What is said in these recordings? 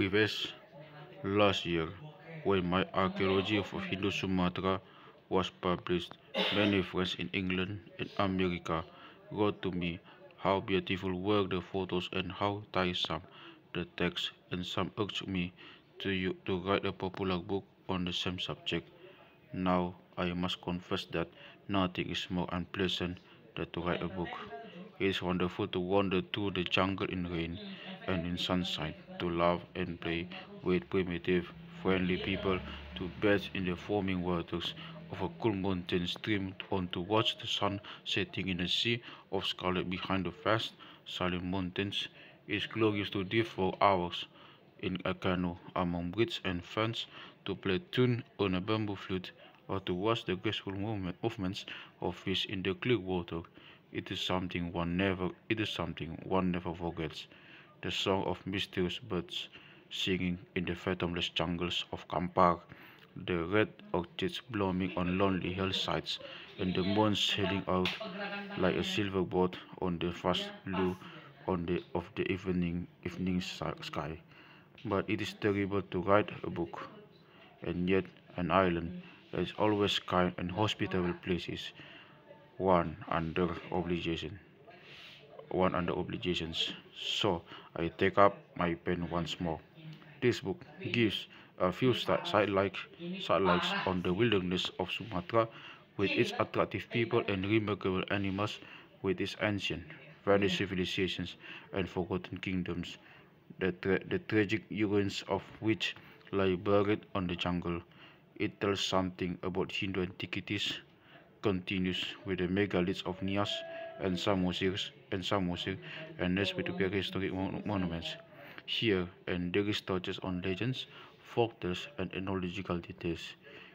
previous last year, when my archaeology of Hindu Sumatra was published, many friends in England and America wrote to me how beautiful were the photos and how tiresome the text, and some urged me to, to write a popular book on the same subject. Now I must confess that nothing is more unpleasant than to write a book. It is wonderful to wander through the jungle in rain and in sunshine, to laugh and play with primitive, friendly people, to bathe in the foaming waters of a cool mountain stream, on to watch the sun setting in a sea of scarlet behind the vast, silent mountains. It is glorious to dip for hours in a canoe among reeds and ferns, to play tune on a bamboo flute, or to watch the graceful movement, movements of fish in the clear water. It is something one never it is something one never forgets. The song of mysterious birds singing in the fathomless jungles of Kampar, the red orchids blooming on lonely hillsides, and the moon sailing out like a silver boat on the vast blue on the of the evening evening sky. But it is terrible to write a book, and yet an island is always kind and hospitable places one under obligation one under obligations. So i take up my pen once more. This book gives a few sidelights sidelights on the wilderness of sumatra with its attractive people and remarkable animals with its ancient vanished civilizations and forgotten kingdoms. The, tra the tragic ruins of which lie buried on the jungle. It tells something about hindu antiquities continues with the megaliths of Nias and Samosir and some Samosir and Nesbitupiak historic mon monuments. Here and there is touches on legends, folktales and ethnological details.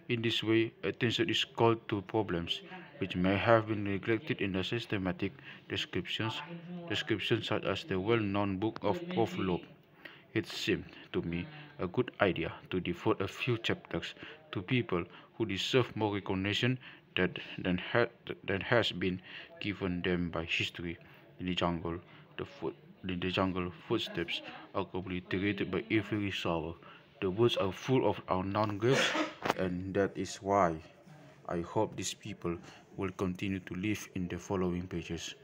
In this way, attention is called to problems which may have been neglected in the systematic descriptions, descriptions such as the well-known book of Prof. It seemed to me a good idea to devote a few chapters to people who deserve more recognition that than, ha has been given them by history. In the jungle, the foot in the jungle, footsteps are obliterated by every sorrow. The woods are full of unknown graves, and that is why I hope these people will continue to live in the following pages.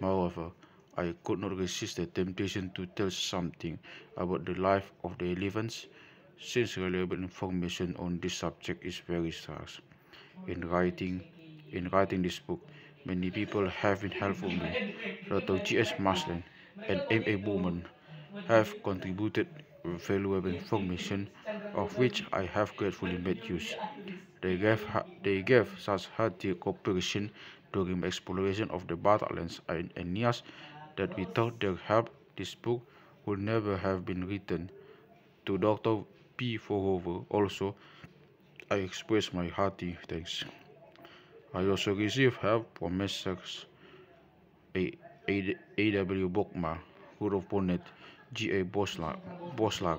Moreover, I could not resist the temptation to tell something about the life of the elephants, since reliable information on this subject is very scarce in writing in writing this book. Many people have been helpful me. Dr. G.S. Marsland and M.A. Bowman have contributed valuable information of which I have gratefully made use. They gave, they gave such hearty cooperation during my exploration of the Badlands and Nias that without their help this book would never have been written. To Dr. P. Voorhoeve also I express my hearty thanks. I also receive help from Messrs. A. A.W. Bokma, Rudolf Bonnet, G.A. Boslar,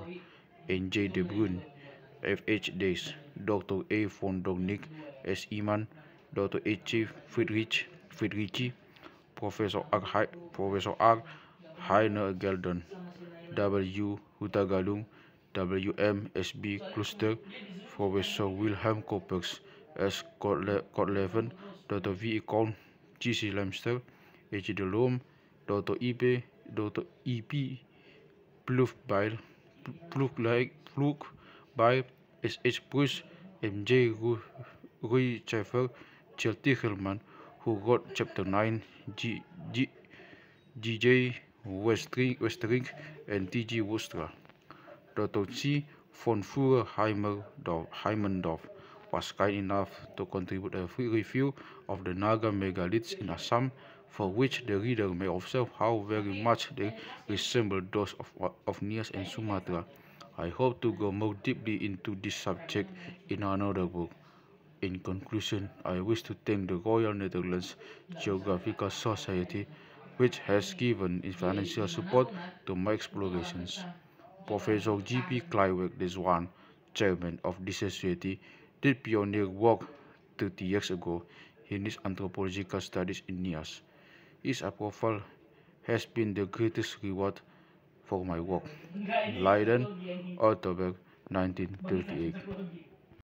and J. De Bruin, F.H. Days, Dr. A. von Dognik, S. Iman, Dr. H. Friedrich, Friedrichi, Professor R. Professor R. Heine-Geldern, W. Hutagalung, W. M. S. B. Kluster, Professor Wilhelm Koppers, S. Kortleven, Dr. V. Econ, G. C. Lemster, H. De Loom, Dr. E. P. Dr. E. P. Plufbeil, Plukbeil, S. H. Bruce, M. J. Rui Schaffer, Jill Tichelman, who wrote Chapter 9, G. G. G. J. Westring, and T. G. Wostra. Dr. C von Fuhrer Heimendorf was kind enough to contribute a free review of the Naga megaliths in Assam, for which the reader may observe how very much they resemble those of, of Nias and Sumatra. I hope to go more deeply into this subject in another book. In conclusion, I wish to thank the Royal Netherlands Geographical Society, which has given its financial support to my explorations. Professor G. P. Kleiweg de Zwaan, chairman of this society, did pioneer work 30 years ago in his anthropological studies in Nias. His approval has been the greatest reward for my work. Leiden, October 1938.